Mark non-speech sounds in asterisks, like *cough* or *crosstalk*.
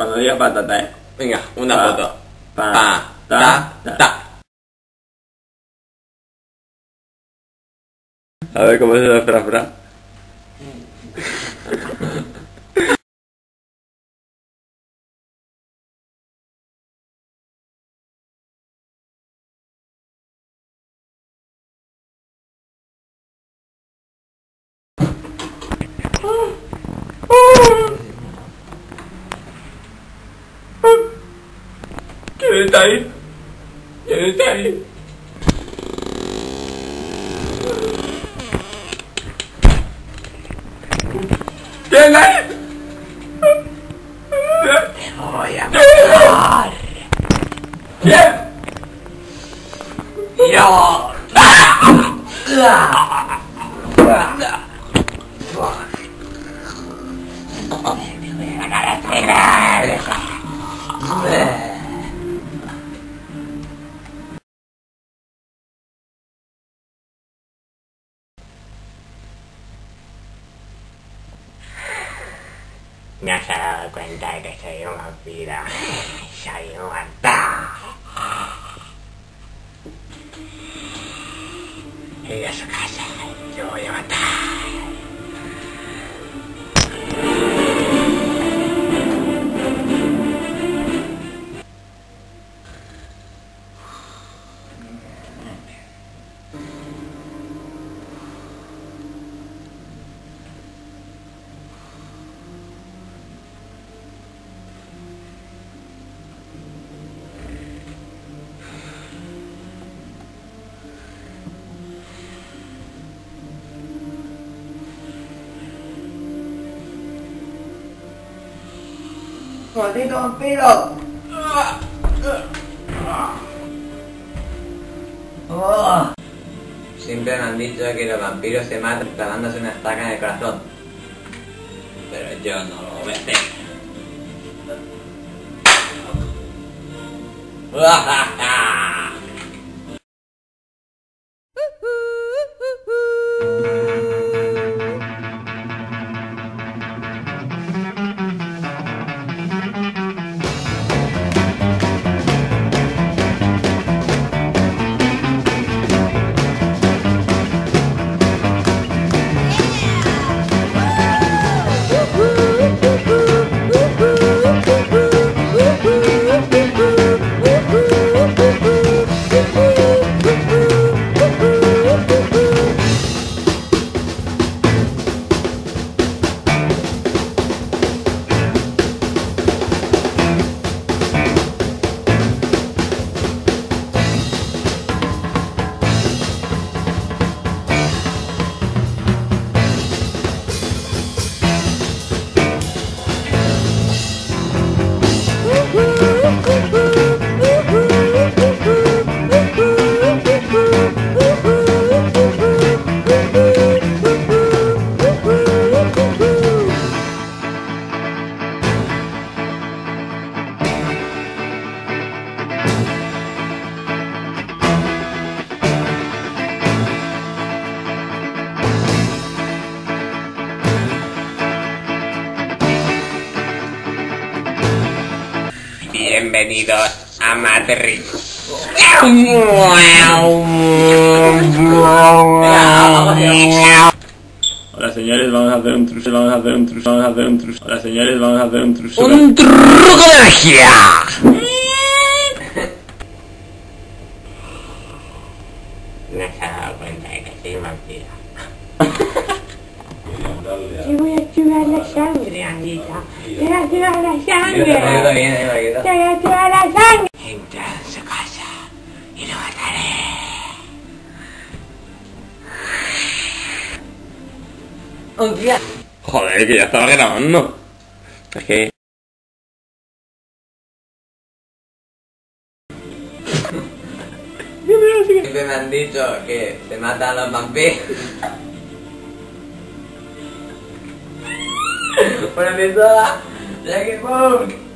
Cuando diga patata, eh. Venga, una Pa, foto. pa, Pa, ta, ta, ta. ta. A ver cómo es *laughs* Giữ tay Giữ tay Giữ tay Voy a matar. ¿Quién? Yo. 皆さん、こんにちは。ですよ、マーだ。さような。いや、そかさ、ようやまた。Mm-hmm. ¡Maldito vampiro! ¡Oh! Siempre me han dicho que los vampiros se matan clavándose una estaca en el corazón. Pero yo no lo voy a hacer. *laughs* Bienvenidos a Matrix. Hola señores, vamos a hacer un truco, vamos a hacer un truco, vamos a hacer un truco. Hola señores, vamos a hacer un truco. ¡Un truco de magia! No se ha dado cuenta de que soy vampiro. Te voy a chupar la sangre, Anita. Te voy a chupar la sangre. también, yo también. Te voy a chupar la sangre. Entra en su casa y lo mataré. ¡Hostia! Joder, que ya estaba grabando. Es que... Siempre me han dicho que se matan los vampiros. Para mim, Dragon Ball!